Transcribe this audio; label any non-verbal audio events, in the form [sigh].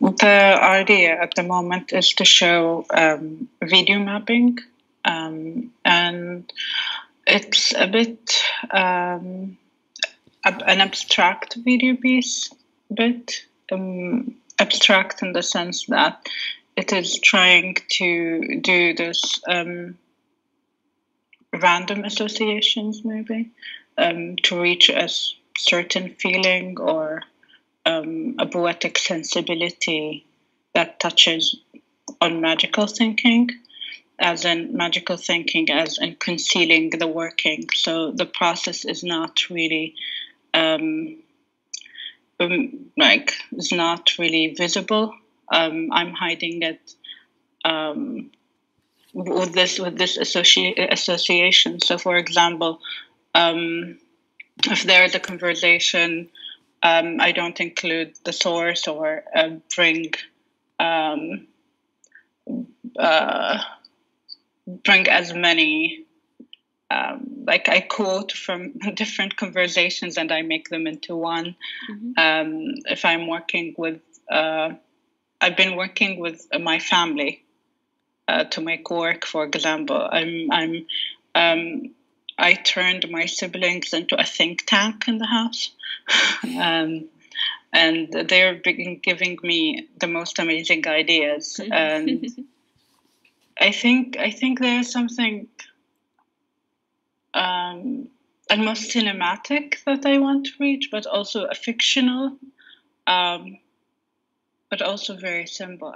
The idea at the moment is to show um, video mapping, um, and it's a bit um, an abstract video piece, bit um, abstract in the sense that it is trying to do this um, random associations, maybe, um, to reach a certain feeling or um, a poetic sensibility that touches on magical thinking, as in magical thinking, as in concealing the working. So the process is not really. Um, um like is not really visible. Um, I'm hiding it um, with this with this associ- association. So, for example, um, if there is a conversation, um, I don't include the source or uh, bring um, uh, bring as many. Um, like I quote from [laughs] different conversations and I make them into one. Mm-hmm. Um, if I'm working with, uh, I've been working with my family uh, to make work. For example, I'm I'm um, I turned my siblings into a think tank in the house, [laughs] um, and they're giving me the most amazing ideas. And [laughs] I think I think there's something um, almost cinematic that I want to reach, but also a fictional, um, but also very simple.